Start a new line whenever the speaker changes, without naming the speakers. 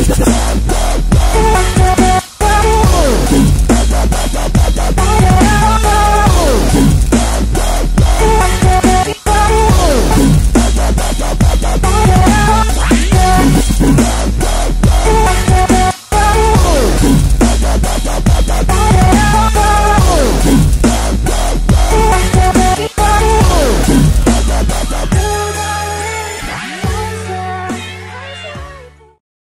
Gracias.